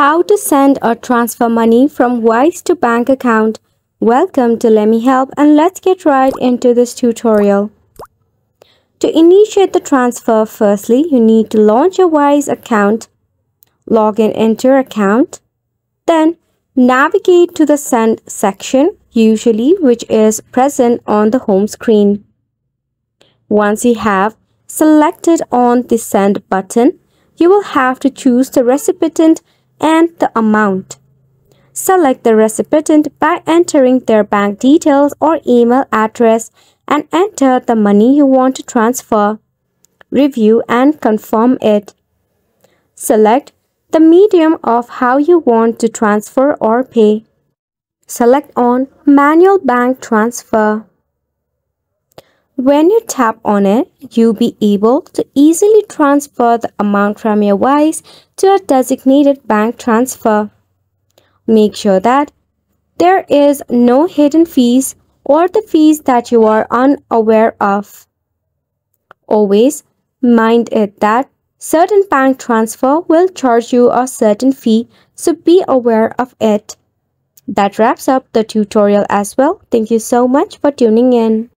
How to send or transfer money from Wise to bank account. Welcome to Let Me Help and let's get right into this tutorial. To initiate the transfer, firstly, you need to launch your Wise account, log in into your account, then navigate to the Send section, usually which is present on the home screen. Once you have selected on the Send button, you will have to choose the recipient and the amount. Select the recipient by entering their bank details or email address and enter the money you want to transfer. Review and confirm it. Select the medium of how you want to transfer or pay. Select on Manual Bank Transfer. When you tap on it, you'll be able to easily transfer the amount from your Wise to a designated bank transfer. Make sure that there is no hidden fees or the fees that you are unaware of. Always mind it that certain bank transfer will charge you a certain fee, so be aware of it. That wraps up the tutorial as well. Thank you so much for tuning in.